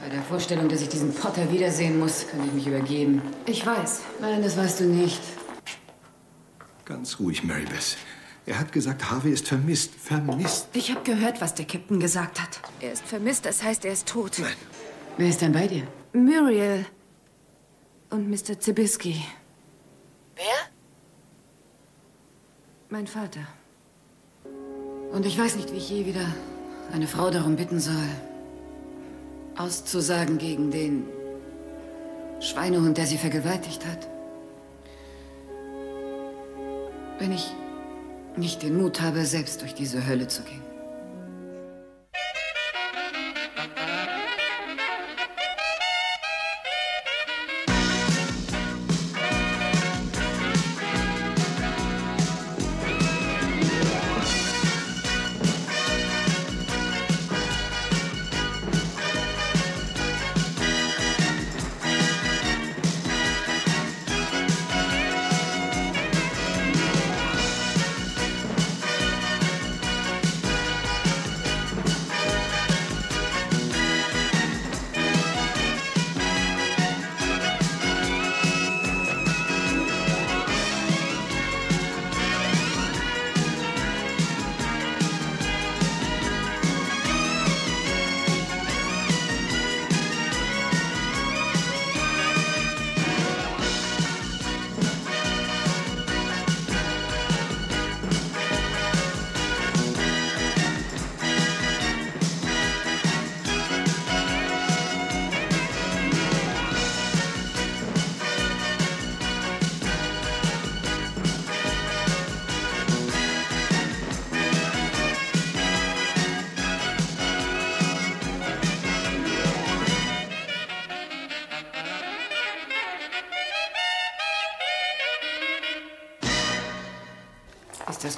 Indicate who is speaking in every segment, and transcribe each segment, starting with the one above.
Speaker 1: Bei der Vorstellung, dass ich diesen Potter wiedersehen muss, kann ich mich übergeben.
Speaker 2: Ich weiß.
Speaker 1: Nein, das weißt du nicht.
Speaker 3: Ganz ruhig, Mary Beth. Er hat gesagt, Harvey ist vermisst. Vermisst.
Speaker 2: Ich habe gehört, was der Captain gesagt hat. Er ist vermisst, das heißt, er ist tot.
Speaker 3: Nein.
Speaker 1: Wer ist denn bei dir?
Speaker 2: Muriel und Mr. Zibisky.
Speaker 1: Wer?
Speaker 2: Mein Vater.
Speaker 1: Und ich weiß nicht, wie ich je wieder eine Frau darum bitten soll, auszusagen gegen den Schweinehund, der sie vergewaltigt hat. Wenn ich nicht den Mut habe, selbst durch diese Hölle zu gehen.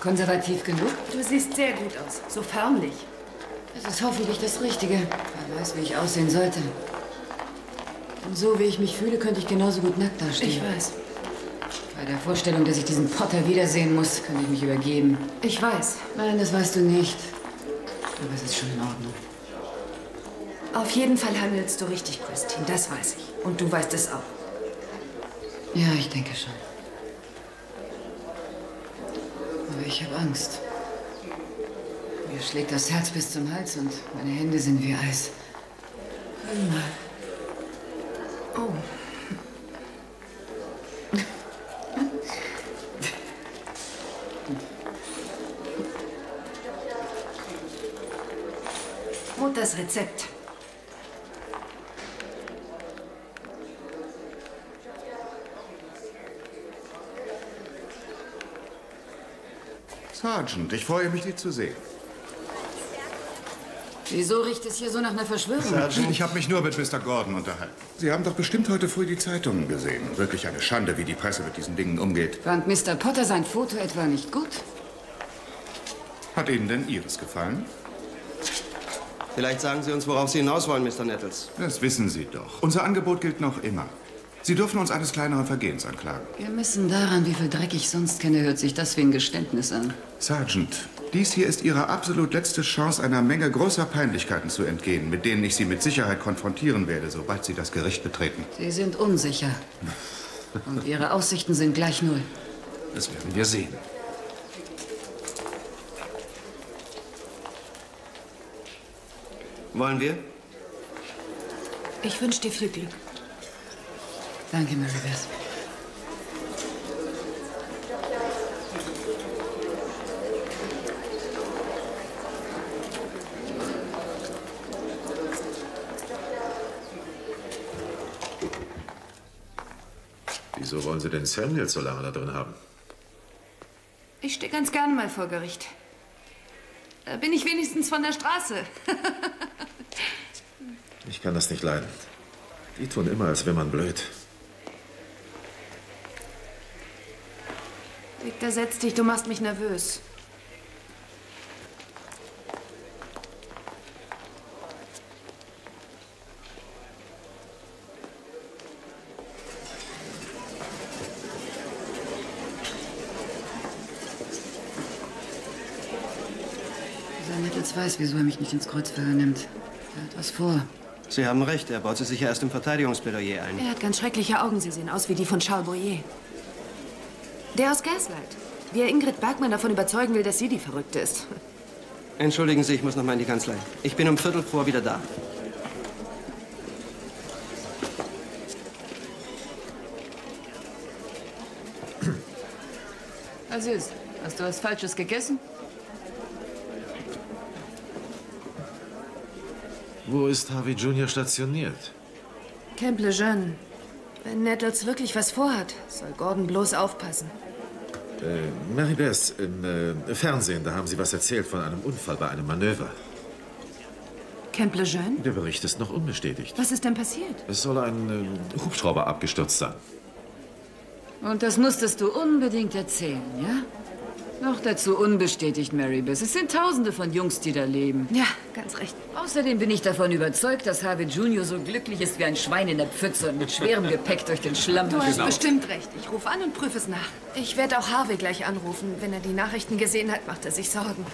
Speaker 1: Konservativ genug?
Speaker 2: Du siehst sehr gut aus. So förmlich.
Speaker 1: Das ist hoffentlich das Richtige. Wer weiß, wie ich aussehen sollte. Und so wie ich mich fühle, könnte ich genauso gut nackt dastehen.
Speaker 2: Ich weiß.
Speaker 1: Bei der Vorstellung, dass ich diesen Potter wiedersehen muss, kann ich mich übergeben.
Speaker 2: Ich weiß.
Speaker 1: Nein, das weißt du nicht. Aber es ist schon in Ordnung.
Speaker 2: Auf jeden Fall handelst du richtig, Christine. Das weiß ich. Und du weißt es auch.
Speaker 1: Ja, ich denke schon. Aber ich habe Angst. Mir schlägt das Herz bis zum Hals und meine Hände sind wie Eis. Hör mal.
Speaker 2: Oh. Mutters Rezept.
Speaker 4: Sergeant, ich freue mich, Sie zu sehen.
Speaker 1: Wieso riecht es hier so nach einer Verschwörung?
Speaker 4: Sergeant, ich habe mich nur mit Mr. Gordon unterhalten. Sie haben doch bestimmt heute früh die Zeitungen gesehen. Wirklich eine Schande, wie die Presse mit diesen Dingen umgeht.
Speaker 1: Fand Mr. Potter sein Foto etwa nicht gut?
Speaker 4: Hat Ihnen denn Ihres gefallen?
Speaker 5: Vielleicht sagen Sie uns, worauf Sie hinaus wollen, Mr. Nettles.
Speaker 4: Das wissen Sie doch. Unser Angebot gilt noch immer. Sie dürfen uns eines kleineren Vergehens anklagen.
Speaker 1: Gemessen daran, wie viel Dreck ich sonst kenne, hört sich das wie ein Geständnis an.
Speaker 4: Sergeant, dies hier ist Ihre absolut letzte Chance, einer Menge großer Peinlichkeiten zu entgehen, mit denen ich Sie mit Sicherheit konfrontieren werde, sobald Sie das Gericht betreten.
Speaker 1: Sie sind unsicher. Und Ihre Aussichten sind gleich null.
Speaker 3: Das werden wir sehen.
Speaker 5: Wollen wir?
Speaker 2: Ich wünsche dir viel Glück.
Speaker 1: Danke, Mary Beth.
Speaker 6: Wieso wollen Sie den Samuel so lange da drin haben?
Speaker 2: Ich stehe ganz gerne mal vor Gericht. Da bin ich wenigstens von der Straße.
Speaker 6: Ich kann das nicht leiden. Die tun immer, als wäre man blöd.
Speaker 2: Victor, setz dich, du machst mich nervös.
Speaker 1: Nettles weiß, wieso er mich nicht ins Kreuzverhör nimmt. Er hat was vor.
Speaker 5: Sie haben recht, er baut sie sich erst im Verteidigungsplädoyer ein.
Speaker 2: Er hat ganz schreckliche Augen. Sie sehen aus wie die von Charles Boyer. Der aus Gaslight. Wie er Ingrid Bergmann davon überzeugen will, dass sie die Verrückte ist.
Speaker 5: Entschuldigen Sie, ich muss noch mal in die Kanzlei. Ich bin um Viertel vor wieder da.
Speaker 1: Was ist? Hast du was Falsches gegessen?
Speaker 6: Wo ist Harvey Jr. stationiert?
Speaker 2: Camp Lejeune. Wenn Nettles wirklich was vorhat, soll Gordon bloß aufpassen.
Speaker 6: Äh, Mary Bess, im äh, Fernsehen, da haben Sie was erzählt von einem Unfall bei einem Manöver.
Speaker 2: Camp Lejeune?
Speaker 6: Der Bericht ist noch unbestätigt.
Speaker 2: Was ist denn passiert?
Speaker 6: Es soll ein äh, Hubschrauber abgestürzt sein.
Speaker 1: Und das musstest du unbedingt erzählen, ja? Noch dazu unbestätigt, Mary Bess. Es sind Tausende von Jungs, die da leben.
Speaker 2: Ja, ganz recht.
Speaker 1: Außerdem bin ich davon überzeugt, dass Harvey Jr. so glücklich ist wie ein Schwein in der Pfütze und mit schwerem Gepäck durch den Schlamm
Speaker 2: Du hast
Speaker 1: marschiert.
Speaker 2: bestimmt recht. Ich rufe an und prüfe es nach. Ich werde auch Harvey gleich anrufen. Wenn er die Nachrichten gesehen hat, macht er sich Sorgen.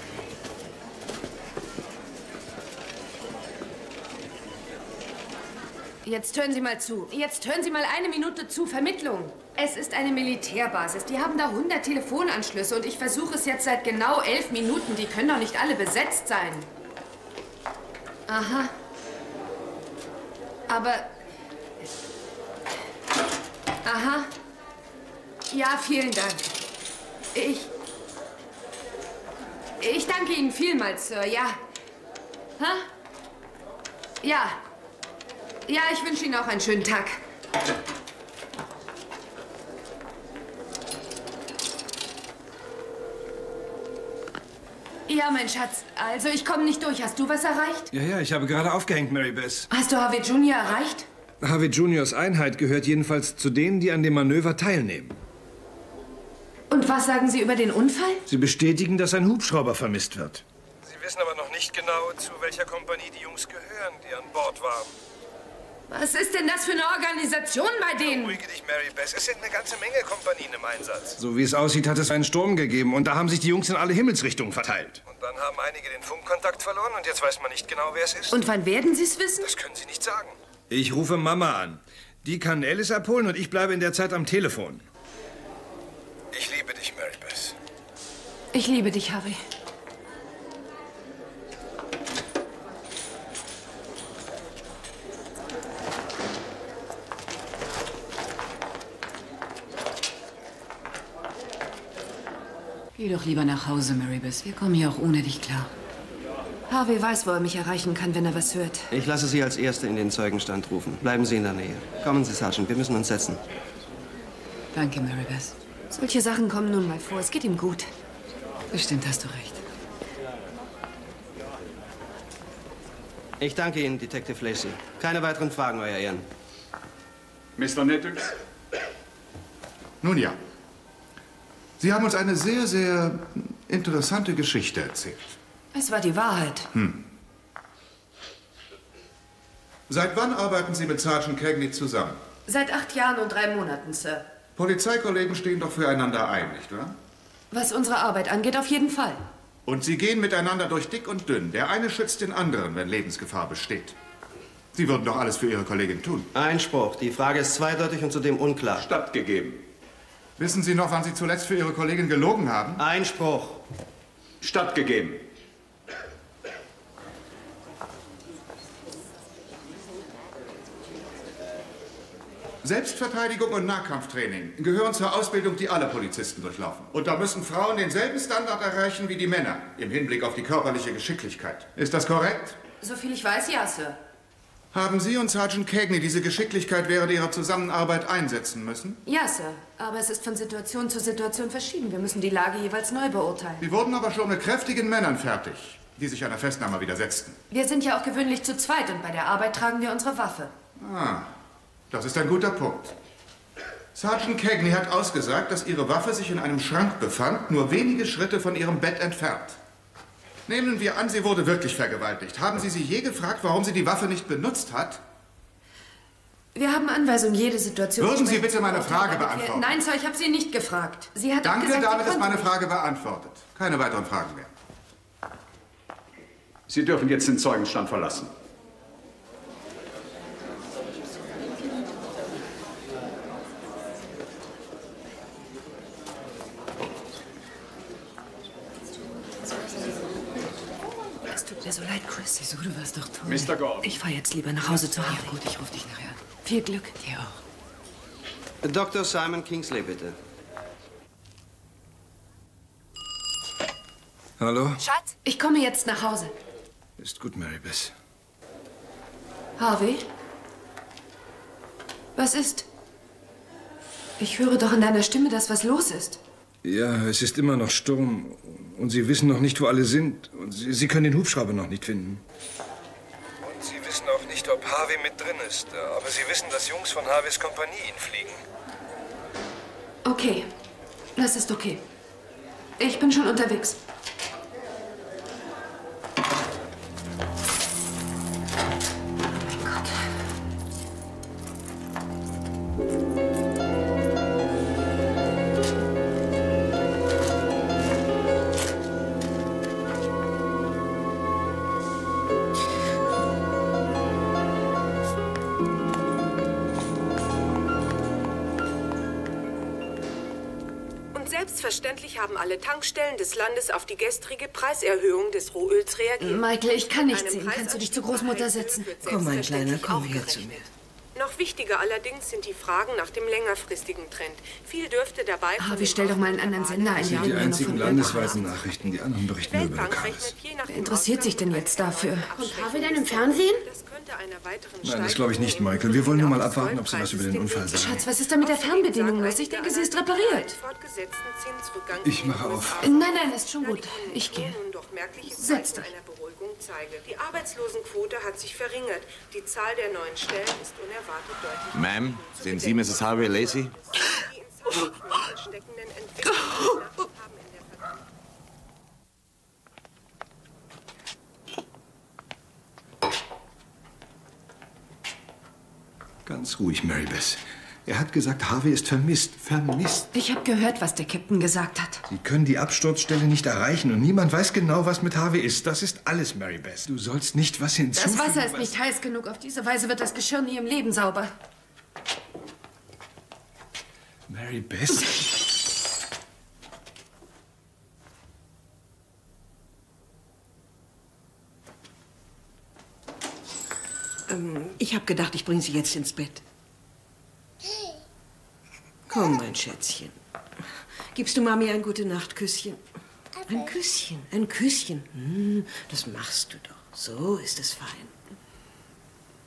Speaker 2: Jetzt hören Sie mal zu. Jetzt hören Sie mal eine Minute zu. Vermittlung. Es ist eine Militärbasis. Die haben da 100 Telefonanschlüsse und ich versuche es jetzt seit genau elf Minuten. Die können doch nicht alle besetzt sein. Aha. Aber... Aha. Ja, vielen Dank. Ich... Ich danke Ihnen vielmals, Sir. Ja. Ha? Ja. Ja, ich wünsche Ihnen auch einen schönen Tag. Ja, mein Schatz. Also, ich komme nicht durch. Hast du was erreicht?
Speaker 3: Ja, ja, ich habe gerade aufgehängt, Mary Bess.
Speaker 2: Hast du Harvey Jr. erreicht?
Speaker 3: Harvey Juniors Einheit gehört jedenfalls zu denen, die an dem Manöver teilnehmen.
Speaker 2: Und was sagen Sie über den Unfall?
Speaker 3: Sie bestätigen, dass ein Hubschrauber vermisst wird. Sie wissen aber noch nicht genau, zu welcher Kompanie die Jungs gehören, die an Bord waren.
Speaker 2: Was ist denn das für eine Organisation bei denen?
Speaker 3: Beruhige dich, Mary Bess. Es sind eine ganze Menge Kompanien im Einsatz. So wie es aussieht, hat es einen Sturm gegeben und da haben sich die Jungs in alle Himmelsrichtungen verteilt. Und dann haben einige den Funkkontakt verloren und jetzt weiß man nicht genau, wer es ist.
Speaker 2: Und wann werden Sie es wissen?
Speaker 3: das können Sie nicht sagen. Ich rufe Mama an. Die kann Alice abholen und ich bleibe in der Zeit am Telefon. Ich liebe dich, Mary Bess.
Speaker 2: Ich liebe dich, Harry.
Speaker 1: Geh doch lieber nach Hause, Mary Bess. Wir kommen hier auch ohne dich klar.
Speaker 2: Harvey weiß, wo er mich erreichen kann, wenn er was hört.
Speaker 5: Ich lasse Sie als Erste in den Zeugenstand rufen. Bleiben Sie in der Nähe. Kommen Sie, Sergeant, wir müssen uns setzen.
Speaker 1: Danke, Mary Bess.
Speaker 2: Solche Sachen kommen nun mal vor. Es geht ihm gut.
Speaker 1: Bestimmt hast du recht.
Speaker 5: Ich danke Ihnen, Detective Lacey. Keine weiteren Fragen, Euer Ehren.
Speaker 7: Mr. Nettles?
Speaker 4: Nun ja. Sie haben uns eine sehr, sehr interessante Geschichte erzählt.
Speaker 2: Es war die Wahrheit.
Speaker 4: Seit wann arbeiten Sie mit Sergeant Cagney zusammen?
Speaker 2: Seit acht Jahren und drei Monaten, Sir.
Speaker 4: Polizeikollegen stehen doch füreinander ein, nicht wahr?
Speaker 2: Was unsere Arbeit angeht, auf jeden Fall.
Speaker 4: Und sie gehen miteinander durch dick und dünn. Der eine schützt den anderen, wenn Lebensgefahr besteht. Sie würden doch alles für Ihre Kollegin tun.
Speaker 5: Einspruch. Die Frage ist zweideutig und zudem unklar.
Speaker 7: Stattgegeben.
Speaker 4: Wissen Sie noch, wann Sie zuletzt für Ihre Kollegin gelogen haben?
Speaker 5: Einspruch.
Speaker 7: Stattgegeben.
Speaker 4: Selbstverteidigung und Nahkampftraining gehören zur Ausbildung, die alle Polizisten durchlaufen. Und da müssen Frauen denselben Standard erreichen wie die Männer im Hinblick auf die körperliche Geschicklichkeit. Ist das korrekt?
Speaker 2: Soviel ich weiß, ja, Sir.
Speaker 4: Haben Sie und Sergeant Cagney diese Geschicklichkeit während Ihrer Zusammenarbeit einsetzen müssen?
Speaker 2: Ja, Sir. Aber es ist von Situation zu Situation verschieden. Wir müssen die Lage jeweils neu beurteilen.
Speaker 4: Sie wurden aber schon mit kräftigen Männern fertig, die sich einer Festnahme widersetzten.
Speaker 2: Wir sind ja auch gewöhnlich zu zweit und bei der Arbeit tragen wir unsere Waffe.
Speaker 4: Ah, das ist ein guter Punkt. Sergeant Cagney hat ausgesagt, dass Ihre Waffe sich in einem Schrank befand, nur wenige Schritte von Ihrem Bett entfernt. Nehmen wir an, sie wurde wirklich vergewaltigt. Haben Sie sie je gefragt, warum sie die Waffe nicht benutzt hat?
Speaker 2: Wir haben Anweisungen, jede Situation...
Speaker 4: Würden Sie
Speaker 2: zu
Speaker 4: bitte meine Frage beantworten?
Speaker 2: Nein, Sir, ich habe Sie nicht gefragt. Sie hat
Speaker 4: Danke,
Speaker 2: gesagt,
Speaker 4: damit
Speaker 2: Sie
Speaker 4: ist meine Frage beantwortet. Keine weiteren Fragen mehr.
Speaker 7: Sie dürfen jetzt den Zeugenstand verlassen.
Speaker 2: so leid, Chris.
Speaker 1: Wieso, du warst doch toll.
Speaker 7: Mr. Gordon.
Speaker 2: Ich fahre jetzt lieber nach Hause zu
Speaker 1: Ja,
Speaker 2: Harvey.
Speaker 1: gut, ich rufe dich nachher an.
Speaker 2: Viel Glück.
Speaker 1: Dir auch.
Speaker 5: Dr. Simon Kingsley, bitte.
Speaker 3: Hallo?
Speaker 2: Schatz, ich komme jetzt nach Hause.
Speaker 3: Ist gut, Mary Beth.
Speaker 2: Harvey? Was ist? Ich höre doch in deiner Stimme, dass was los ist.
Speaker 3: Ja, es ist immer noch Sturm. Und Sie wissen noch nicht, wo alle sind. Und Sie, Sie können den Hubschrauber noch nicht finden. Harvey mit drin ist. Aber Sie wissen, dass Jungs von Harveys Kompanie ihn fliegen.
Speaker 2: Okay, das ist okay. Ich bin schon unterwegs.
Speaker 8: Selbstverständlich haben alle Tankstellen des Landes auf die gestrige Preiserhöhung des Rohöls reagiert.
Speaker 2: Michael, ich kann nicht sehen. Kannst du dich zur Großmutter setzen?
Speaker 9: Komm, mein Kleiner, komm her zu mir.
Speaker 8: Noch wichtiger allerdings sind die Fragen nach dem längerfristigen Trend. Viel dürfte dabei von
Speaker 2: Harvey,
Speaker 8: dem
Speaker 2: stell doch mal einen anderen Sender ein.
Speaker 3: Das
Speaker 2: Wir
Speaker 3: sind die einzigen
Speaker 2: von
Speaker 3: landesweiten Nachrichten. Die anderen berichten nur über Lokales.
Speaker 2: Wer interessiert sich denn jetzt dafür?
Speaker 8: Kommt
Speaker 2: Harvey denn im Fernsehen?
Speaker 3: Nein, das glaube ich nicht, Michael. Wir wollen nur mal abwarten, ob Sie was über den Unfall sagen.
Speaker 2: Schatz, was ist da mit der Fernbedienung los? Ich denke, sie ist repariert.
Speaker 3: Ich mache auf.
Speaker 2: Nein, nein, ist schon gut. Ich gehe.
Speaker 8: Setz dich. Einer Beruhigung zeige. Die Arbeitslosenquote hat sich verringert. Die Zahl der neuen Stellen ist unerwartet deutlich.
Speaker 10: Ma'am, sind Sie Mrs. Harvey Lacey?
Speaker 3: Ganz ruhig, Mary Beth. Er hat gesagt, Harvey ist vermisst. Vermisst.
Speaker 2: Ich habe gehört, was der Captain gesagt hat.
Speaker 3: Sie können die Absturzstelle nicht erreichen und niemand weiß genau, was mit Harvey ist. Das ist alles, Mary Beth. Du sollst nicht was hinzufügen.
Speaker 2: Das Wasser ist
Speaker 3: was-
Speaker 2: nicht heiß genug. Auf diese Weise wird das Geschirr nie im Leben sauber.
Speaker 3: Mary Beth?
Speaker 9: Ähm, ich habe gedacht, ich bringe Sie jetzt ins Bett. Komm, mein Schätzchen. Gibst du Mami ein gute Nachtküsschen? Ein Küsschen, ein Küsschen. Hm, das machst du doch. So ist es fein.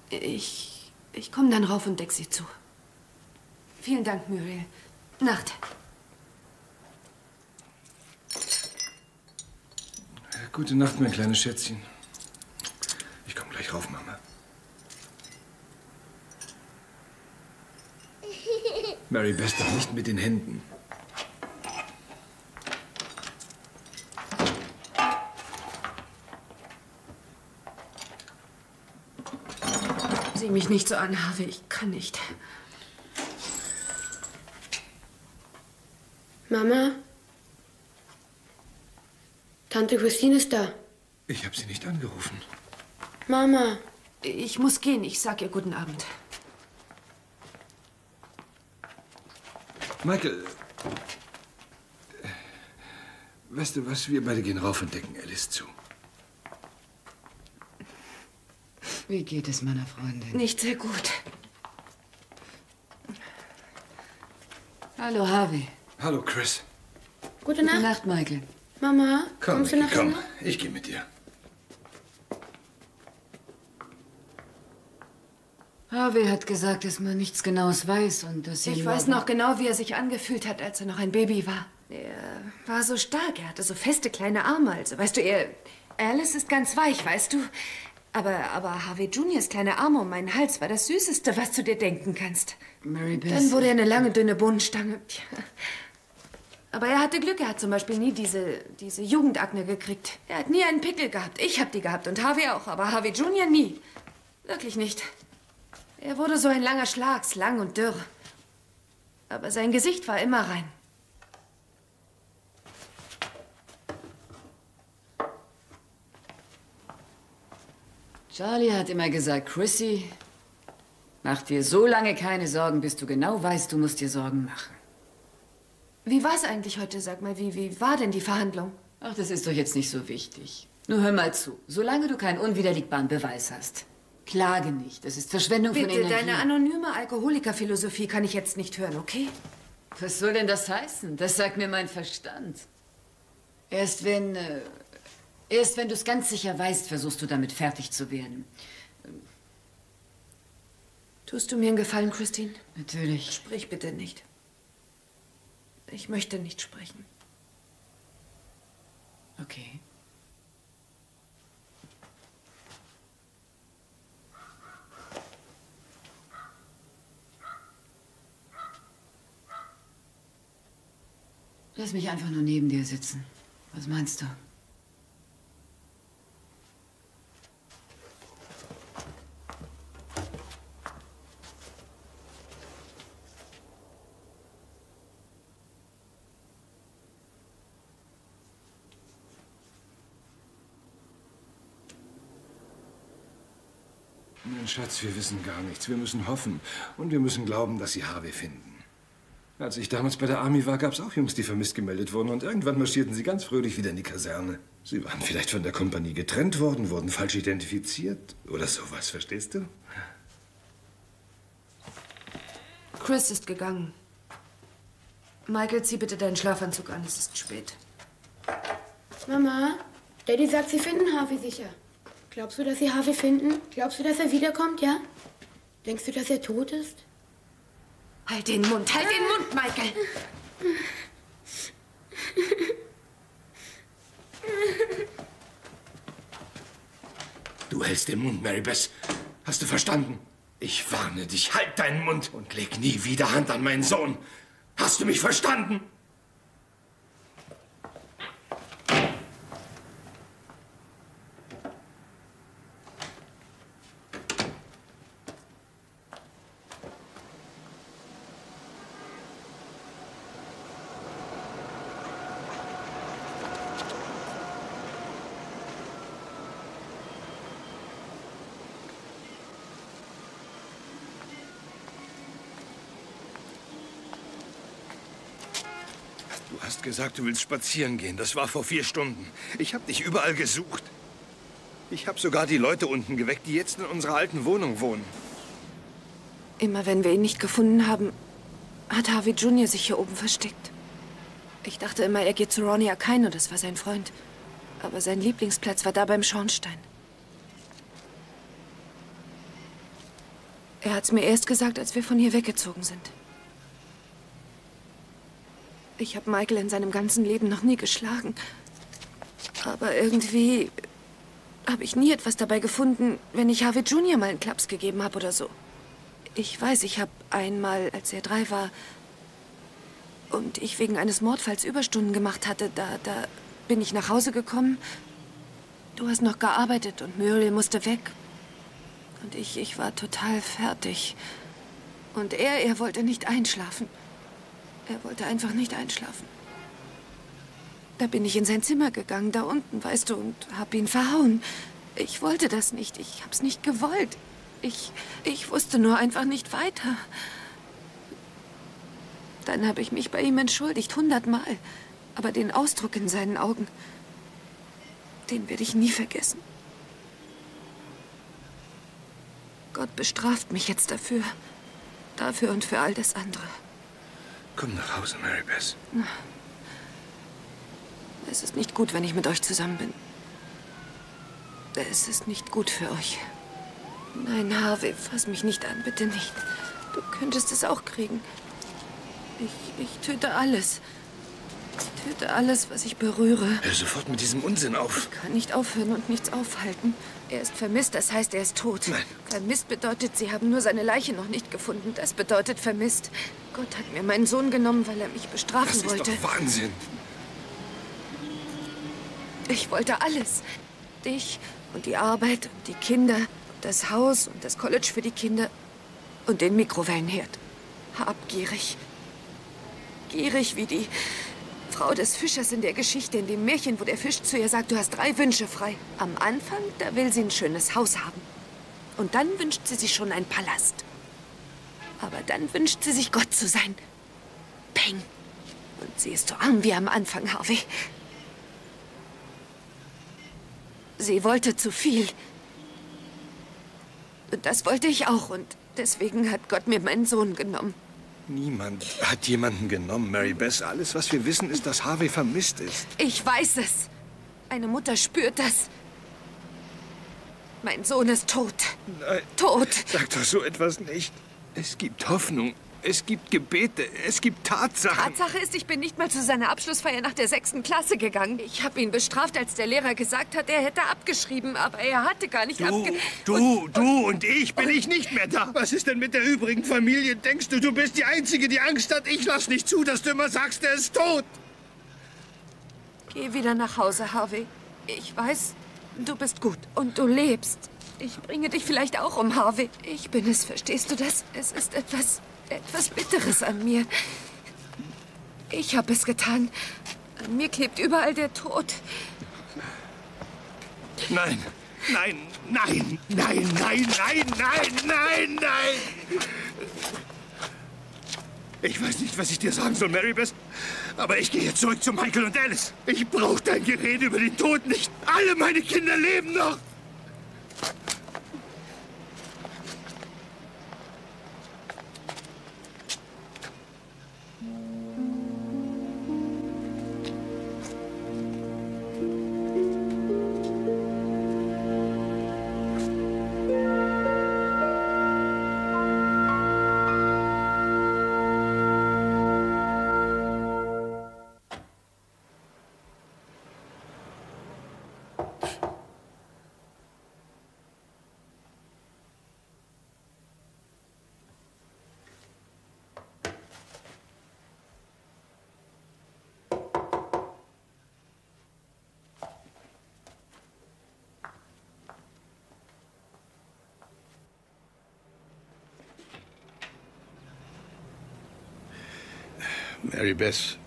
Speaker 2: Ich, ich komme dann rauf und deck sie zu. Vielen Dank, Muriel. Nacht.
Speaker 3: Gute Nacht, mein kleines Schätzchen. Ich komme gleich rauf, Mama. Mary Beth, doch nicht mit den Händen.
Speaker 2: Sieh mich nicht so an, Harvey. Ich kann nicht.
Speaker 11: Mama? Tante Christine ist da.
Speaker 3: Ich habe sie nicht angerufen.
Speaker 11: Mama.
Speaker 2: Ich muss gehen. Ich sag ihr guten Abend.
Speaker 3: Michael, äh, weißt du was? Wir beide gehen rauf und decken Alice zu.
Speaker 1: Wie geht es meiner Freundin?
Speaker 2: Nicht sehr gut.
Speaker 1: Hallo, Harvey.
Speaker 3: Hallo, Chris.
Speaker 11: Gute
Speaker 1: Gute
Speaker 11: Nacht.
Speaker 1: Nacht, Michael.
Speaker 11: Mama,
Speaker 3: Komm,
Speaker 11: kommst du
Speaker 3: Mickey,
Speaker 11: nach
Speaker 3: komm. Ich gehe mit dir.
Speaker 1: Harvey hat gesagt, dass man nichts Genaues weiß und dass sie
Speaker 2: Ich weiß noch genau, wie er sich angefühlt hat, als er noch ein Baby war. Er war so stark, er hatte so feste kleine Arme. Also, weißt du, er. Alice ist ganz weich, weißt du. Aber, aber Harvey Juniors kleine Arme um meinen Hals war das Süßeste, was du dir denken kannst.
Speaker 1: Mary Beth.
Speaker 2: Dann wurde er eine lange, dünne Bohnenstange. Tja. Aber er hatte Glück, er hat zum Beispiel nie diese, diese Jugendakne gekriegt. Er hat nie einen Pickel gehabt. Ich hab die gehabt und Harvey auch, aber Harvey Junior nie. Wirklich nicht. Er wurde so ein langer Schlags, lang und dürr. Aber sein Gesicht war immer rein.
Speaker 1: Charlie hat immer gesagt, Chrissy, mach dir so lange keine Sorgen, bis du genau weißt, du musst dir Sorgen machen.
Speaker 2: Wie war es eigentlich heute? Sag mal, wie, wie war denn die Verhandlung?
Speaker 1: Ach, das ist doch jetzt nicht so wichtig. Nur hör mal zu. Solange du keinen unwiderlegbaren Beweis hast, klage nicht. Das ist Verschwendung von
Speaker 2: Bitte,
Speaker 1: Energie.
Speaker 2: deine anonyme Alkoholikerphilosophie kann ich jetzt nicht hören, okay?
Speaker 1: Was soll denn das heißen? Das sagt mir mein Verstand. Erst wenn, äh, erst wenn du es ganz sicher weißt, versuchst du damit fertig zu werden.
Speaker 2: Tust du mir einen Gefallen, Christine?
Speaker 1: Natürlich.
Speaker 2: Sprich bitte nicht. Ich möchte nicht sprechen.
Speaker 1: Okay. Lass mich einfach nur neben dir sitzen. Was meinst du?
Speaker 3: Mein Schatz, wir wissen gar nichts. Wir müssen hoffen. Und wir müssen glauben, dass sie Harvey finden. Als ich damals bei der Army war, gab es auch Jungs, die vermisst gemeldet wurden. Und irgendwann marschierten sie ganz fröhlich wieder in die Kaserne. Sie waren vielleicht von der Kompanie getrennt worden, wurden falsch identifiziert. Oder sowas, verstehst du?
Speaker 2: Chris ist gegangen. Michael, zieh bitte deinen Schlafanzug an. Es ist spät.
Speaker 11: Mama, Daddy sagt, sie finden Harvey sicher. Glaubst du, dass sie Harvey finden? Glaubst du, dass er wiederkommt, ja? Denkst du, dass er tot ist?
Speaker 2: Halt den Mund, halt den Mund, Michael!
Speaker 3: Du hältst den Mund, Mary Beth. Hast du verstanden? Ich warne dich, halt deinen Mund und leg nie wieder Hand an meinen Sohn. Hast du mich verstanden? Du hast gesagt, du willst spazieren gehen. Das war vor vier Stunden. Ich habe dich überall gesucht. Ich habe sogar die Leute unten geweckt, die jetzt in unserer alten Wohnung wohnen.
Speaker 2: Immer wenn wir ihn nicht gefunden haben, hat Harvey Jr. sich hier oben versteckt. Ich dachte immer, er geht zu Ronnie Akino, das war sein Freund. Aber sein Lieblingsplatz war da beim Schornstein. Er hat's mir erst gesagt, als wir von hier weggezogen sind. Ich habe Michael in seinem ganzen Leben noch nie geschlagen. Aber irgendwie habe ich nie etwas dabei gefunden, wenn ich Harvey Jr. mal einen Klaps gegeben habe oder so. Ich weiß, ich habe einmal, als er drei war und ich wegen eines Mordfalls Überstunden gemacht hatte, da, da bin ich nach Hause gekommen. Du hast noch gearbeitet und Muriel musste weg. Und ich, ich war total fertig. Und er, er wollte nicht einschlafen. Er wollte einfach nicht einschlafen. Da bin ich in sein Zimmer gegangen, da unten, weißt du, und hab ihn verhauen. Ich wollte das nicht. Ich hab's nicht gewollt. Ich, ich wusste nur einfach nicht weiter. Dann habe ich mich bei ihm entschuldigt, hundertmal. Aber den Ausdruck in seinen Augen, den werde ich nie vergessen. Gott bestraft mich jetzt dafür. Dafür und für all das andere.
Speaker 3: Komm nach Hause, Mary Beth.
Speaker 2: Es ist nicht gut, wenn ich mit euch zusammen bin. Es ist nicht gut für euch. Nein, Harvey, fass mich nicht an, bitte nicht. Du könntest es auch kriegen. Ich, ich töte alles. Ich töte alles, was ich berühre.
Speaker 3: Hör sofort mit diesem Unsinn auf.
Speaker 2: Ich kann nicht aufhören und nichts aufhalten. Er ist vermisst, das heißt, er ist tot.
Speaker 3: Nein.
Speaker 2: Vermisst bedeutet, sie haben nur seine Leiche noch nicht gefunden. Das bedeutet vermisst. Gott hat mir meinen Sohn genommen, weil er mich bestrafen
Speaker 3: Das ist
Speaker 2: wollte.
Speaker 3: doch Wahnsinn.
Speaker 2: Ich wollte alles. Dich und die Arbeit und die Kinder und das Haus und das College für die Kinder und den Mikrowellenherd. Habgierig. Gierig wie die Frau des Fischers in der Geschichte, in dem Märchen, wo der Fisch zu ihr sagt, du hast drei Wünsche frei. Am Anfang, da will sie ein schönes Haus haben. Und dann wünscht sie sich schon einen Palast. Aber dann wünscht sie sich Gott zu sein. Peng. Und sie ist so arm wie am Anfang, Harvey. Sie wollte zu viel. Und das wollte ich auch. Und deswegen hat Gott mir meinen Sohn genommen.
Speaker 3: Niemand hat jemanden genommen, Mary Beth. Alles, was wir wissen, ist, dass Harvey vermisst ist.
Speaker 2: Ich weiß es. Eine Mutter spürt das. Mein Sohn ist tot.
Speaker 3: Nein.
Speaker 2: Tot.
Speaker 3: Sag doch so etwas nicht. Es gibt Hoffnung. Es gibt Gebete. Es gibt Tatsachen.
Speaker 2: Tatsache ist, ich bin nicht mal zu seiner Abschlussfeier nach der sechsten Klasse gegangen. Ich habe ihn bestraft, als der Lehrer gesagt hat, er hätte abgeschrieben, aber er hatte gar nicht
Speaker 3: Du,
Speaker 2: abge...
Speaker 3: du, du und ich bin ich nicht mehr da. Was ist denn mit der übrigen Familie? Denkst du, du bist die Einzige, die Angst hat? Ich lass nicht zu, dass du immer sagst, er ist tot.
Speaker 2: Geh wieder nach Hause, Harvey. Ich weiß, du bist gut und du lebst. Ich bringe dich vielleicht auch um, Harvey. Ich bin es, verstehst du das? Es ist etwas, etwas Bitteres an mir. Ich habe es getan. An mir klebt überall der Tod.
Speaker 3: Nein, nein, nein, nein, nein, nein, nein, nein, nein. Ich weiß nicht, was ich dir sagen soll, Mary Beth, aber ich gehe zurück zu Michael und Alice. Ich brauche dein Gerede über den Tod nicht. Alle meine Kinder leben noch. Mary Beth,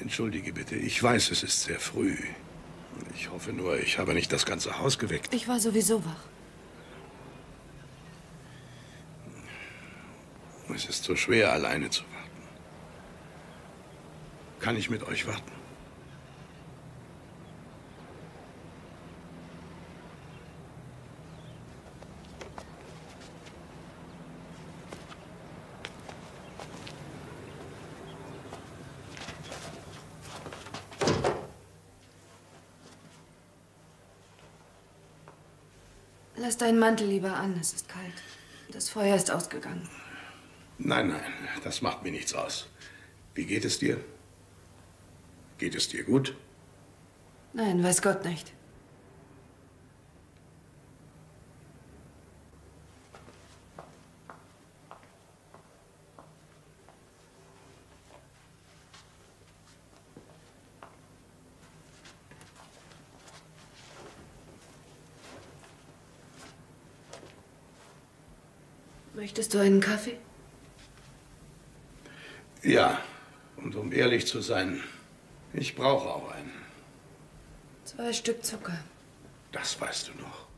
Speaker 3: entschuldige bitte. Ich weiß, es ist sehr früh. Ich hoffe nur, ich habe nicht das ganze Haus geweckt.
Speaker 2: Ich war sowieso wach.
Speaker 3: Es ist so schwer, alleine zu warten. Kann ich mit euch warten?
Speaker 2: Lass deinen Mantel lieber an, es ist kalt. Das Feuer ist ausgegangen.
Speaker 3: Nein, nein, das macht mir nichts aus. Wie geht es dir? Geht es dir gut?
Speaker 2: Nein, weiß Gott nicht. Möchtest du einen Kaffee?
Speaker 3: Ja, und um ehrlich zu sein, ich brauche auch einen.
Speaker 2: Zwei Stück Zucker.
Speaker 3: Das weißt du noch.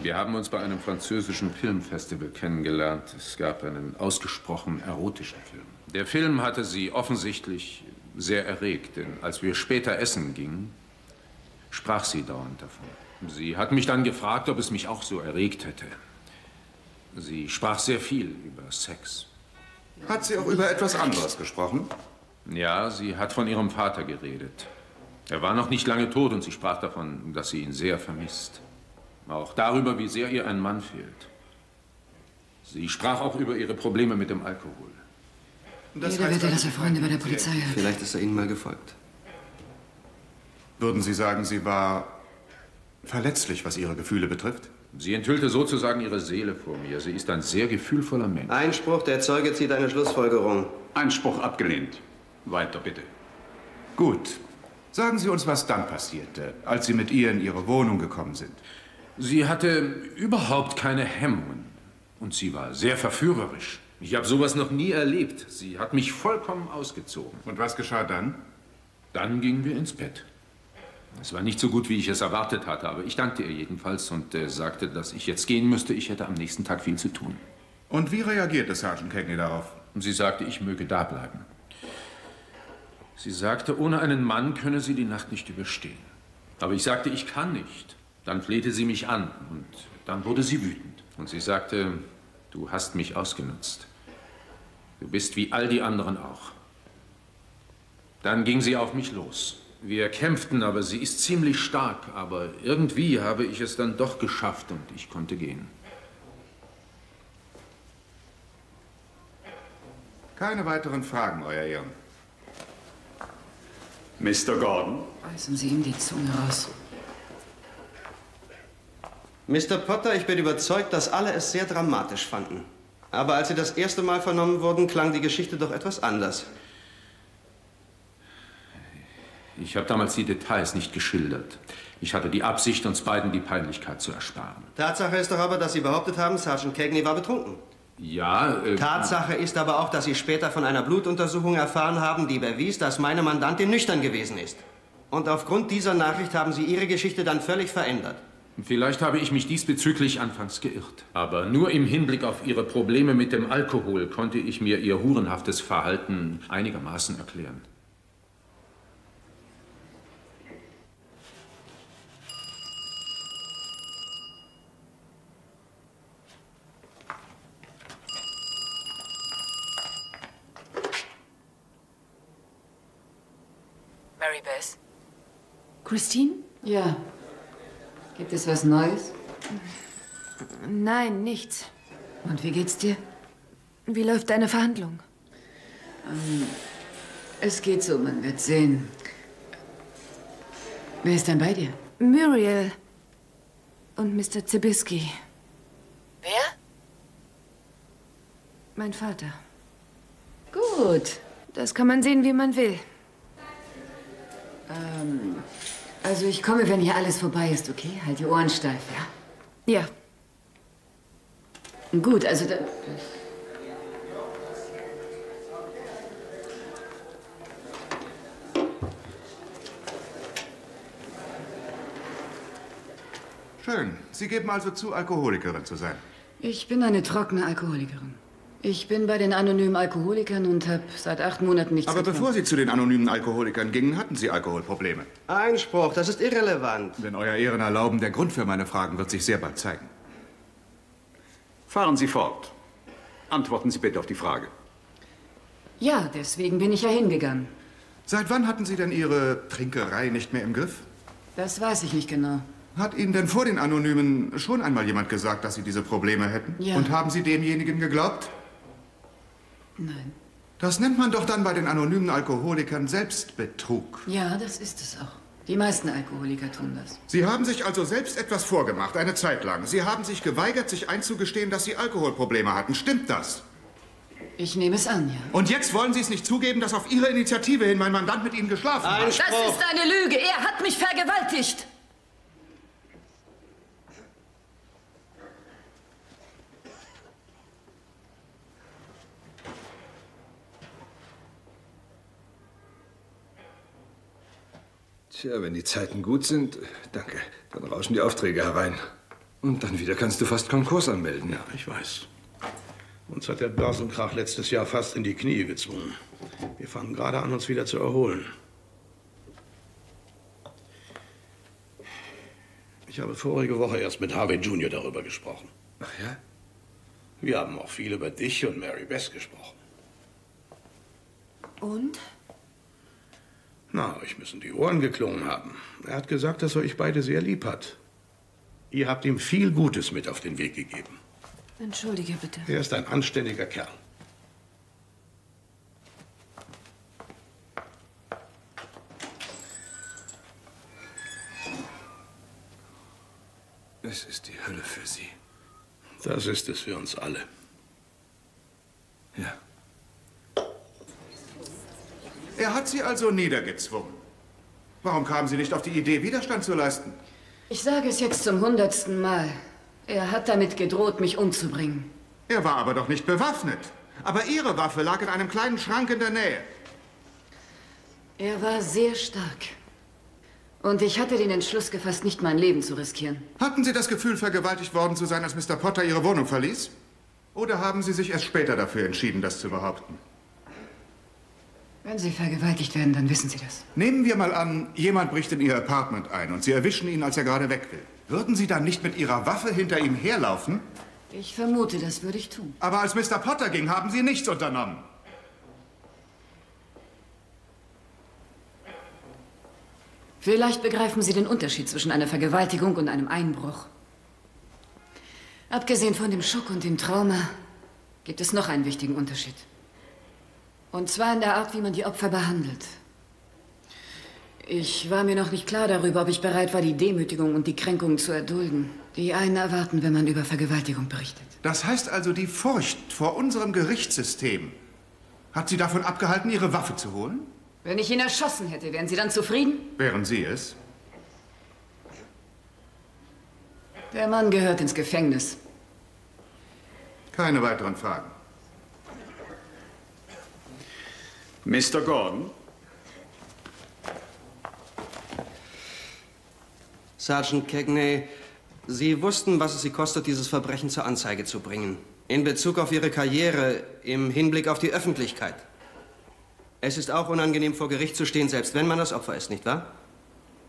Speaker 12: Wir haben uns bei einem französischen Filmfestival kennengelernt. Es gab einen ausgesprochen erotischen Film. Der Film hatte sie offensichtlich sehr erregt, denn als wir später essen gingen, sprach sie dauernd davon. Sie hat mich dann gefragt, ob es mich auch so erregt hätte. Sie sprach sehr viel über Sex.
Speaker 4: Hat sie auch über etwas anderes gesprochen?
Speaker 12: Ja, sie hat von ihrem Vater geredet. Er war noch nicht lange tot und sie sprach davon, dass sie ihn sehr vermisst. Auch darüber, wie sehr ihr ein Mann fehlt. Sie sprach auch über ihre Probleme mit dem Alkohol.
Speaker 1: Das Jeder wette, dass er Freunde bei der Polizei hat.
Speaker 5: Vielleicht ist er Ihnen mal gefolgt.
Speaker 4: Würden Sie sagen, sie war verletzlich, was ihre Gefühle betrifft?
Speaker 12: Sie enthüllte sozusagen ihre Seele vor mir. Sie ist ein sehr gefühlvoller Mensch.
Speaker 5: Einspruch, der Zeuge zieht eine Schlussfolgerung.
Speaker 7: Einspruch abgelehnt. Weiter bitte.
Speaker 4: Gut. Sagen Sie uns, was dann passierte, als Sie mit ihr in Ihre Wohnung gekommen sind.
Speaker 12: Sie hatte überhaupt keine Hemmungen. Und sie war sehr verführerisch. Ich habe sowas noch nie erlebt. Sie hat mich vollkommen ausgezogen.
Speaker 4: Und was geschah dann?
Speaker 12: Dann gingen wir ins Bett. Es war nicht so gut, wie ich es erwartet hatte, aber ich dankte ihr jedenfalls und äh, sagte, dass ich jetzt gehen müsste. Ich hätte am nächsten Tag viel zu tun.
Speaker 4: Und wie reagierte Sergeant Cagney darauf?
Speaker 12: Sie sagte, ich möge da bleiben. Sie sagte, ohne einen Mann könne sie die Nacht nicht überstehen. Aber ich sagte, ich kann nicht. Dann flehte sie mich an und dann wurde sie wütend. Und sie sagte, du hast mich ausgenutzt. Du bist wie all die anderen auch. Dann ging sie auf mich los. Wir kämpften, aber sie ist ziemlich stark. Aber irgendwie habe ich es dann doch geschafft und ich konnte gehen.
Speaker 4: Keine weiteren Fragen, Euer Ehren.
Speaker 7: Mr. Gordon?
Speaker 1: Reißen Sie ihm die Zunge raus.
Speaker 5: Mr. Potter, ich bin überzeugt, dass alle es sehr dramatisch fanden. Aber als Sie das erste Mal vernommen wurden, klang die Geschichte doch etwas anders.
Speaker 12: Ich habe damals die Details nicht geschildert. Ich hatte die Absicht, uns beiden die Peinlichkeit zu ersparen.
Speaker 5: Tatsache ist doch aber, dass Sie behauptet haben, Sergeant Cagney war betrunken.
Speaker 12: Ja, äh,
Speaker 5: Tatsache ist aber auch, dass Sie später von einer Blutuntersuchung erfahren haben, die bewies, dass meine Mandantin nüchtern gewesen ist. Und aufgrund dieser Nachricht haben Sie Ihre Geschichte dann völlig verändert.
Speaker 12: Vielleicht habe ich mich diesbezüglich anfangs geirrt. Aber nur im Hinblick auf Ihre Probleme mit dem Alkohol konnte ich mir Ihr hurenhaftes Verhalten einigermaßen erklären.
Speaker 1: Mary Beth?
Speaker 2: Christine?
Speaker 1: Ja. Gibt es was Neues?
Speaker 2: Nein, nichts.
Speaker 1: Und wie geht's dir?
Speaker 2: Wie läuft deine Verhandlung?
Speaker 1: Ähm, es geht so, man wird sehen. Wer ist denn bei dir?
Speaker 2: Muriel und Mr. Zibiski.
Speaker 1: Wer?
Speaker 2: Mein Vater.
Speaker 1: Gut.
Speaker 2: Das kann man sehen, wie man will.
Speaker 1: Ähm, also ich komme, wenn hier alles vorbei ist, okay? Halt die Ohren steif, ja?
Speaker 2: Ja.
Speaker 1: Gut, also da,
Speaker 4: Schön. Sie geben also zu, Alkoholikerin zu sein.
Speaker 1: ich bin eine trockene Alkoholikerin. Ich bin bei den anonymen Alkoholikern und habe seit acht Monaten nichts
Speaker 4: Aber
Speaker 1: getrunken.
Speaker 4: bevor Sie zu den anonymen Alkoholikern gingen, hatten Sie Alkoholprobleme.
Speaker 5: Einspruch, das ist irrelevant.
Speaker 4: Wenn Euer Ehren erlauben, der Grund für meine Fragen wird sich sehr bald zeigen.
Speaker 7: Fahren Sie fort. Antworten Sie bitte auf die Frage.
Speaker 1: Ja, deswegen bin ich ja hingegangen.
Speaker 4: Seit wann hatten Sie denn Ihre Trinkerei nicht mehr im Griff?
Speaker 1: Das weiß ich nicht genau.
Speaker 4: Hat Ihnen denn vor den Anonymen schon einmal jemand gesagt, dass Sie diese Probleme hätten?
Speaker 1: Ja.
Speaker 4: Und haben Sie demjenigen geglaubt?
Speaker 1: Nein.
Speaker 4: Das nennt man doch dann bei den anonymen Alkoholikern Selbstbetrug.
Speaker 1: Ja, das ist es auch. Die meisten Alkoholiker tun das.
Speaker 4: Sie haben sich also selbst etwas vorgemacht, eine Zeit lang. Sie haben sich geweigert, sich einzugestehen, dass Sie Alkoholprobleme hatten. Stimmt das?
Speaker 1: Ich nehme es an, ja.
Speaker 4: Und jetzt wollen Sie es nicht zugeben, dass auf Ihre Initiative hin mein Mandant mit Ihnen geschlafen hat?
Speaker 1: Das ist eine Lüge. Er hat mich vergewaltigt.
Speaker 3: Tja, wenn die Zeiten gut sind, danke, dann rauschen die Aufträge herein. Und dann wieder kannst du fast Konkurs anmelden.
Speaker 13: Ja, ich weiß. Uns hat der Börsenkrach letztes Jahr fast in die Knie gezwungen. Wir fangen gerade an, uns wieder zu erholen. Ich habe vorige Woche erst mit Harvey Jr. darüber gesprochen.
Speaker 3: Ach ja?
Speaker 13: Wir haben auch viel über dich und Mary Beth gesprochen.
Speaker 2: Und?
Speaker 13: Na, euch müssen die Ohren geklungen haben. Er hat gesagt, dass er euch beide sehr lieb hat. Ihr habt ihm viel Gutes mit auf den Weg gegeben.
Speaker 2: Entschuldige bitte.
Speaker 13: Er ist ein anständiger Kerl.
Speaker 3: Es ist die Hölle für Sie.
Speaker 13: Das ist es für uns alle.
Speaker 3: Ja.
Speaker 4: Er hat Sie also niedergezwungen. Warum kamen Sie nicht auf die Idee, Widerstand zu leisten?
Speaker 1: Ich sage es jetzt zum hundertsten Mal. Er hat damit gedroht, mich umzubringen.
Speaker 4: Er war aber doch nicht bewaffnet. Aber Ihre Waffe lag in einem kleinen Schrank in der Nähe.
Speaker 1: Er war sehr stark. Und ich hatte den Entschluss gefasst, nicht mein Leben zu riskieren.
Speaker 4: Hatten Sie das Gefühl, vergewaltigt worden zu sein, als Mr. Potter Ihre Wohnung verließ? Oder haben Sie sich erst später dafür entschieden, das zu behaupten?
Speaker 1: Wenn Sie vergewaltigt werden, dann wissen Sie das.
Speaker 4: Nehmen wir mal an, jemand bricht in Ihr Apartment ein und Sie erwischen ihn, als er gerade weg will. Würden Sie dann nicht mit Ihrer Waffe hinter ihm herlaufen?
Speaker 1: Ich vermute, das würde ich tun.
Speaker 4: Aber als Mr. Potter ging, haben Sie nichts unternommen.
Speaker 1: Vielleicht begreifen Sie den Unterschied zwischen einer Vergewaltigung und einem Einbruch. Abgesehen von dem Schock und dem Trauma gibt es noch einen wichtigen Unterschied. Und zwar in der Art, wie man die Opfer behandelt. Ich war mir noch nicht klar darüber, ob ich bereit war, die Demütigung und die Kränkungen zu erdulden, die einen erwarten, wenn man über Vergewaltigung berichtet.
Speaker 4: Das heißt also, die Furcht vor unserem Gerichtssystem hat Sie davon abgehalten, Ihre Waffe zu holen?
Speaker 1: Wenn ich ihn erschossen hätte, wären Sie dann zufrieden?
Speaker 4: Wären Sie es?
Speaker 1: Der Mann gehört ins Gefängnis.
Speaker 4: Keine weiteren Fragen.
Speaker 7: Mr. Gordon?
Speaker 5: Sergeant Cagney, Sie wussten, was es Sie kostet, dieses Verbrechen zur Anzeige zu bringen. In Bezug auf Ihre Karriere, im Hinblick auf die Öffentlichkeit. Es ist auch unangenehm, vor Gericht zu stehen, selbst wenn man das Opfer ist, nicht wahr?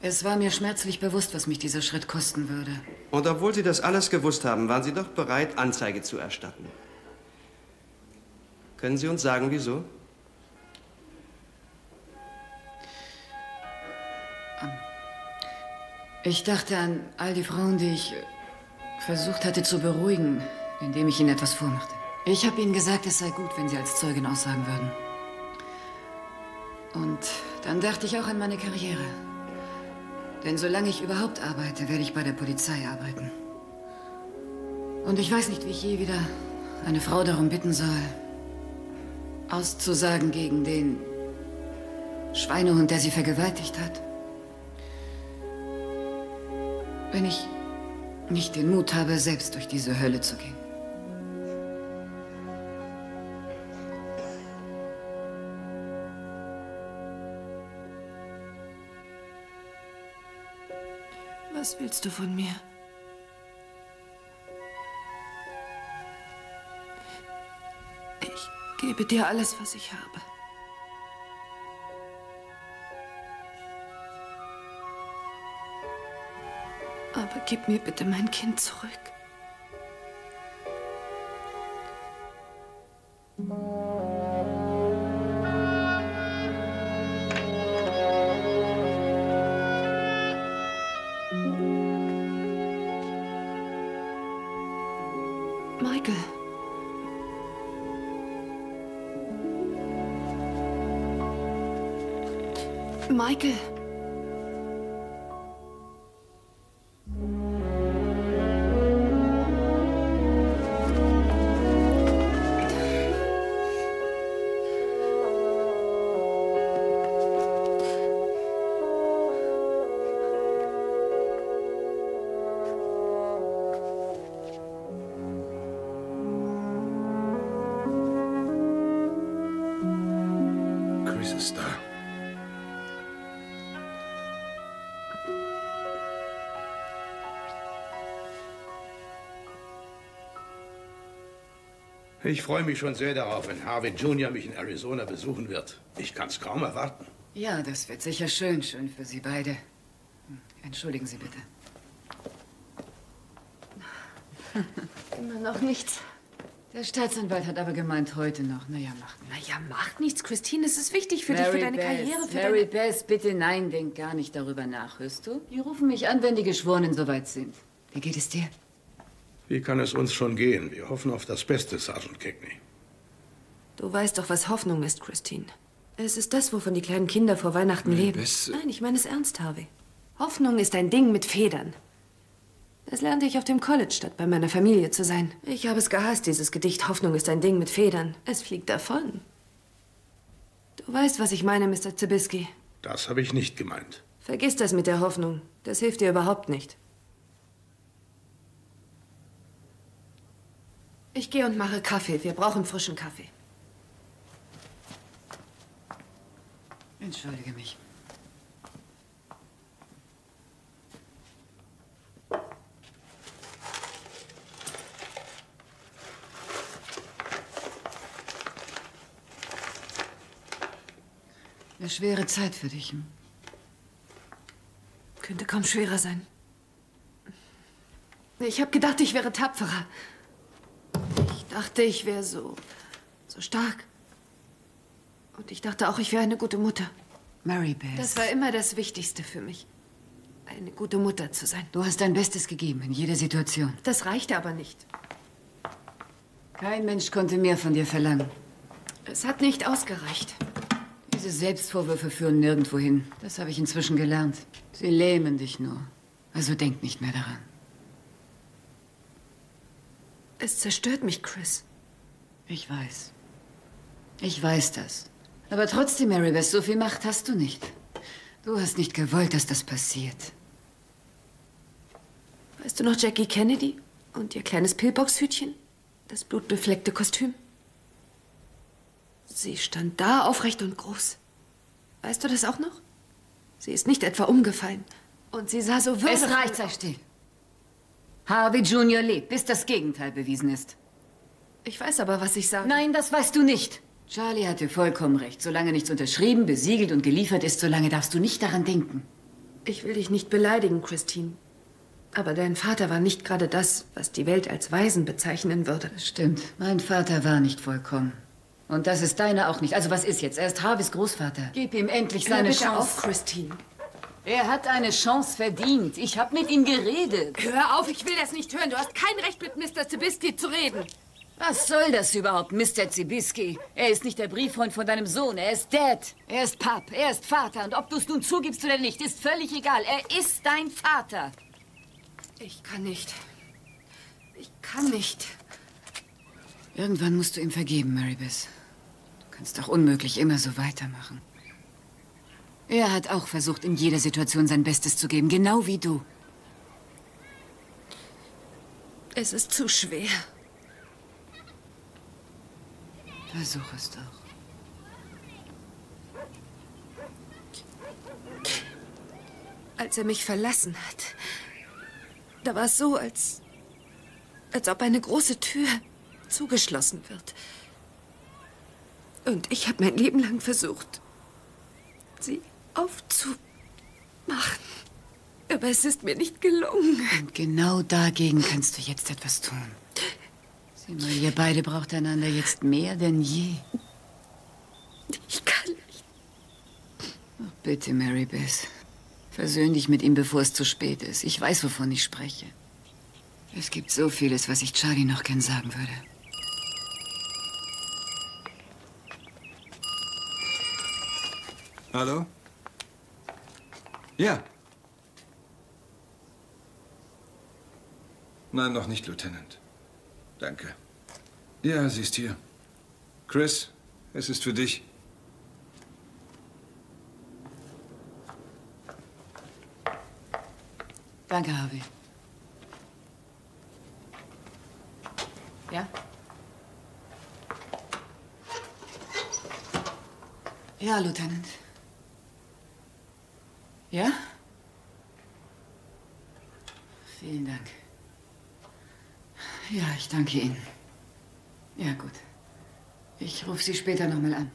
Speaker 1: Es war mir schmerzlich bewusst, was mich dieser Schritt kosten würde.
Speaker 5: Und obwohl Sie das alles gewusst haben, waren Sie doch bereit, Anzeige zu erstatten. Können Sie uns sagen, wieso?
Speaker 1: Ich dachte an all die Frauen, die ich äh, versucht hatte zu beruhigen, indem ich ihnen etwas vormachte. Ich habe ihnen gesagt, es sei gut, wenn sie als Zeugin aussagen würden. Und dann dachte ich auch an meine Karriere. Denn solange ich überhaupt arbeite, werde ich bei der Polizei arbeiten. Und ich weiß nicht, wie ich je wieder eine Frau darum bitten soll, auszusagen gegen den Schweinehund, der sie vergewaltigt hat. Wenn ich nicht den Mut habe, selbst durch diese Hölle zu gehen.
Speaker 2: Was willst du von mir? Ich gebe dir alles, was ich habe. Aber gib mir bitte mein Kind zurück.
Speaker 3: Chris ist da.
Speaker 13: Ich freue mich schon sehr darauf, wenn Harvey Jr. mich in Arizona besuchen wird. Ich kann es kaum erwarten.
Speaker 1: Ja, das wird sicher schön, schön für Sie beide. Hm, Entschuldigen Sie bitte.
Speaker 2: Immer noch nichts.
Speaker 1: Der Staatsanwalt hat aber gemeint, heute noch. Naja, macht nichts.
Speaker 2: Naja, macht nichts, Christine. Es ist wichtig für dich, für deine
Speaker 1: Bess,
Speaker 2: Karriere, für
Speaker 1: Mary
Speaker 2: deine...
Speaker 1: Bess, bitte nein, denk gar nicht darüber nach, hörst du? Die rufen mich an, wenn die Geschworenen soweit sind. Wie geht es dir?
Speaker 13: Wie kann es uns schon gehen? Wir hoffen auf das Beste, Sergeant Cagney.
Speaker 2: Du weißt doch, was Hoffnung ist, Christine. Es ist das, wovon die kleinen Kinder vor Weihnachten leben.
Speaker 3: Bess,
Speaker 2: Nein, ich meine es ernst, Harvey. Hoffnung ist ein Ding mit Federn. Das lernte ich auf dem College, statt bei meiner Familie zu sein. Ich habe es gehasst, dieses Gedicht Hoffnung ist ein Ding mit Federn. Es fliegt davon. Du weißt, was ich meine, Mr. Zabisky.
Speaker 13: Das habe ich nicht gemeint.
Speaker 2: Vergiss das mit der Hoffnung. Das hilft dir überhaupt nicht. Ich gehe und mache Kaffee. Wir brauchen frischen Kaffee.
Speaker 1: Entschuldige mich. Eine schwere Zeit für dich. Hm?
Speaker 2: Könnte kaum schwerer sein. Ich habe gedacht, ich wäre tapferer. Ich dachte, ich wäre so, so stark. Und ich dachte auch, ich wäre eine gute Mutter.
Speaker 1: Mary Beth.
Speaker 2: Das war immer das Wichtigste für mich. Eine gute Mutter zu sein.
Speaker 1: Du hast dein Bestes gegeben in jeder Situation.
Speaker 2: Das reichte aber nicht.
Speaker 1: Kein Mensch konnte mehr von dir verlangen.
Speaker 2: Es hat nicht ausgereicht.
Speaker 1: Diese Selbstvorwürfe führen nirgendwo hin. Das habe ich inzwischen gelernt. Sie lähmen dich nur. Also denk nicht mehr daran.
Speaker 2: Es zerstört mich, Chris.
Speaker 1: Ich weiß. Ich weiß das. Aber trotzdem, Marybeth, so viel Macht hast du nicht. Du hast nicht gewollt, dass das passiert.
Speaker 2: Weißt du noch Jackie Kennedy und ihr kleines Pillboxhütchen? Das blutbefleckte Kostüm? Sie stand da aufrecht und groß. Weißt du das auch noch? Sie ist nicht etwa umgefallen. Und sie sah so würdevoll...
Speaker 1: Es reicht, sei still. Harvey Jr. lebt, bis das Gegenteil bewiesen ist.
Speaker 2: Ich weiß aber, was ich sage.
Speaker 1: Nein, das weißt du nicht. Charlie hatte vollkommen recht. Solange nichts unterschrieben, besiegelt und geliefert ist, solange darfst du nicht daran denken.
Speaker 2: Ich will dich nicht beleidigen, Christine. Aber dein Vater war nicht gerade das, was die Welt als Weisen bezeichnen würde.
Speaker 1: Das stimmt. Mein Vater war nicht vollkommen. Und das ist deiner auch nicht. Also was ist jetzt? Er ist Harveys Großvater. Gib ihm endlich seine
Speaker 2: Hör bitte
Speaker 1: Chance.
Speaker 2: auf, Christine.
Speaker 1: Er hat eine Chance verdient. Ich habe mit ihm geredet.
Speaker 2: Hör auf, ich will das nicht hören. Du hast kein Recht, mit Mr. Zabisky zu reden.
Speaker 1: Was soll das überhaupt, Mr. Zibiski? Er ist nicht der Brieffreund von deinem Sohn. Er ist Dad. Er ist Pap. Er ist Vater. Und ob du es nun zugibst oder nicht, ist völlig egal. Er ist dein Vater.
Speaker 2: Ich kann nicht. Ich kann nicht.
Speaker 1: Irgendwann musst du ihm vergeben, Marybeth. Du kannst doch unmöglich immer so weitermachen. Er hat auch versucht, in jeder Situation sein Bestes zu geben, genau wie du.
Speaker 2: Es ist zu schwer.
Speaker 1: Versuch es doch.
Speaker 2: Als er mich verlassen hat, da war es so, als, als ob eine große Tür zugeschlossen wird. Und ich habe mein Leben lang versucht, sie aufzumachen. Aber es ist mir nicht gelungen.
Speaker 1: Und genau dagegen kannst du jetzt etwas tun. Sieh mal, ihr beide braucht einander jetzt mehr denn je.
Speaker 2: Ich kann nicht.
Speaker 1: Ach, bitte, Marybeth. Versöhn dich mit ihm, bevor es zu spät ist. Ich weiß, wovon ich spreche. Es gibt so vieles, was ich Charlie noch gern sagen würde.
Speaker 3: Hallo? Ja. Nein, noch nicht, Lieutenant. Danke. Ja, sie ist hier. Chris, es ist für dich.
Speaker 1: Danke, Harvey. Ja? Ja, Lieutenant. Ja? Vielen Dank. Ja, ich danke Ihnen. Ja, gut. Ich rufe Sie später noch mal an.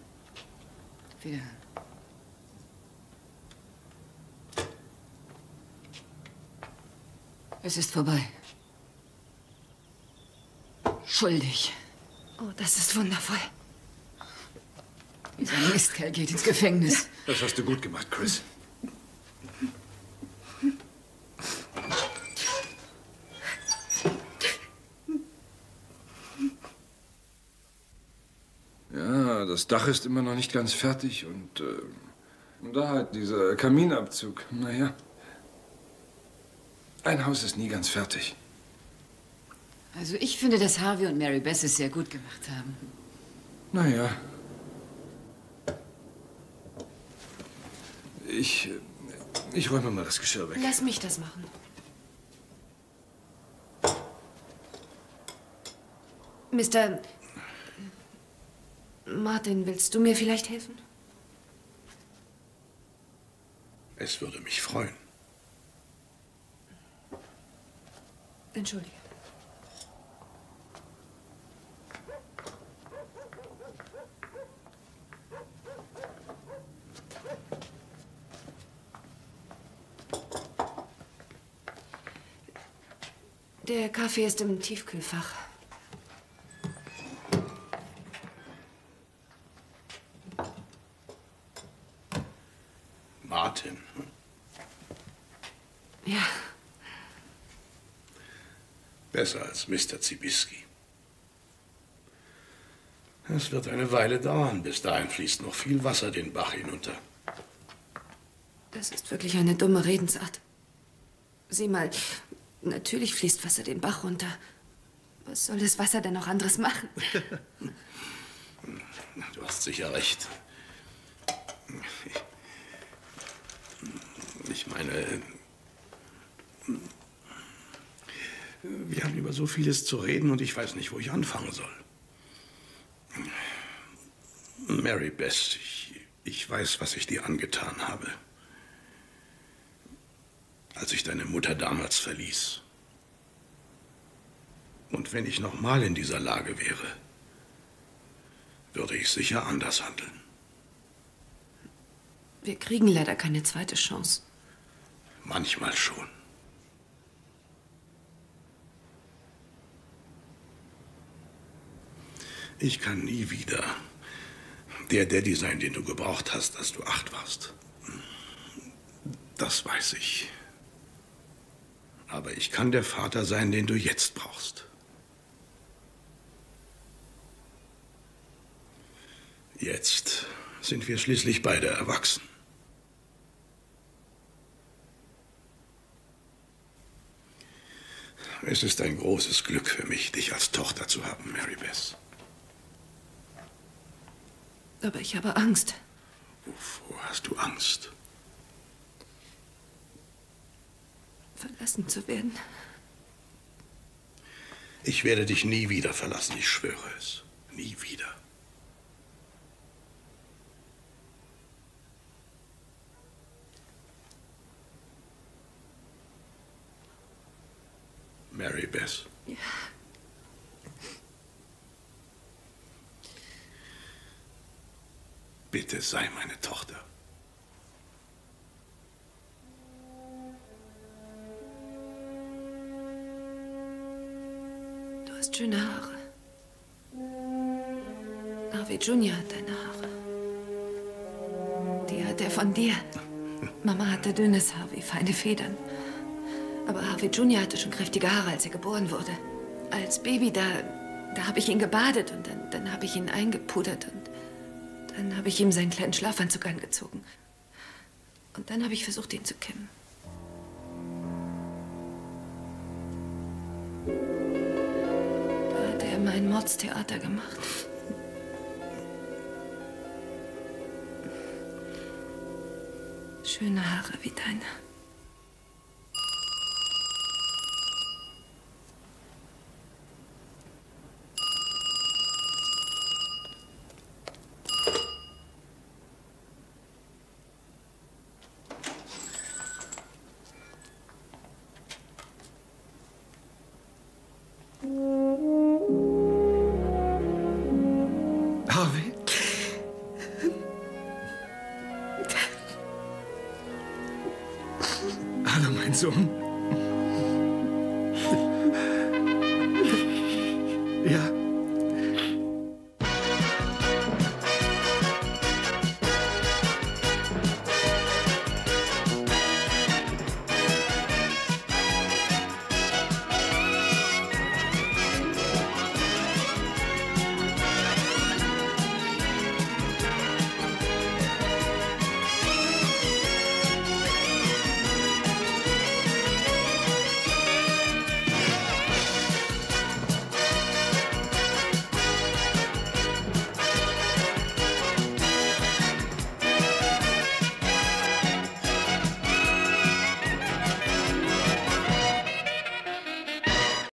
Speaker 1: Wiederhören. Es ist vorbei. Schuldig.
Speaker 2: Oh, das ist wundervoll.
Speaker 1: Dieser Mistkerl geht ins Gefängnis.
Speaker 3: Das hast du gut gemacht, Chris. Ja, das Dach ist immer noch nicht ganz fertig und, äh, und da halt dieser Kaminabzug. Naja. Ein Haus ist nie ganz fertig.
Speaker 1: Also ich finde, dass Harvey und Mary Beth es sehr gut gemacht haben.
Speaker 3: Naja. Ich. Ich räume mal das Geschirr weg.
Speaker 2: Lass mich das machen. Mr. Martin, willst du mir vielleicht helfen?
Speaker 13: Es würde mich freuen.
Speaker 2: Entschuldige. Der Kaffee ist im Tiefkühlfach.
Speaker 13: Mr. Zibiski. Es wird eine Weile dauern. Bis dahin fließt noch viel Wasser den Bach hinunter.
Speaker 2: das ist wirklich eine dumme Redensart. Sieh mal, natürlich fließt Wasser den Bach runter. Was soll das Wasser denn noch anderes machen?
Speaker 13: Du hast sicher recht. Ich meine, wir haben über so vieles zu reden und ich weiß nicht, wo ich anfangen soll. Mary Bess, ich, ich weiß, was ich dir angetan habe. Als ich deine Mutter damals verließ. Und wenn ich noch mal in dieser Lage wäre, würde ich sicher anders handeln.
Speaker 2: Wir kriegen leider keine zweite Chance.
Speaker 13: Manchmal schon. Ich kann nie wieder der Daddy sein, den du gebraucht hast, als du acht warst. Das weiß ich. Aber ich kann der Vater sein, den du jetzt brauchst. Jetzt sind wir schließlich beide erwachsen. Es ist ein großes Glück für mich, dich als Tochter zu haben, Mary Beth.
Speaker 2: Aber ich habe Angst.
Speaker 13: Wovor hast du Angst?
Speaker 2: Verlassen zu werden.
Speaker 13: Ich werde dich nie wieder verlassen, ich schwöre es. Nie wieder. Mary Beth.
Speaker 2: Ja.
Speaker 13: Bitte sei meine Tochter.
Speaker 2: Du hast schöne Haare. Harvey Junior hat deine Haare. Die hat er von dir. Mama hatte dünnes Haar wie feine Federn. Aber Harvey Junior hatte schon kräftige Haare, als er geboren wurde. Als Baby, da, da habe ich ihn gebadet und dann, dann habe ich ihn eingepudert und dann habe ich ihm seinen kleinen Schlafanzug angezogen. Und dann habe ich versucht, ihn zu kämmen. Da hat er mein Mordstheater gemacht. Schöne Haare wie deine.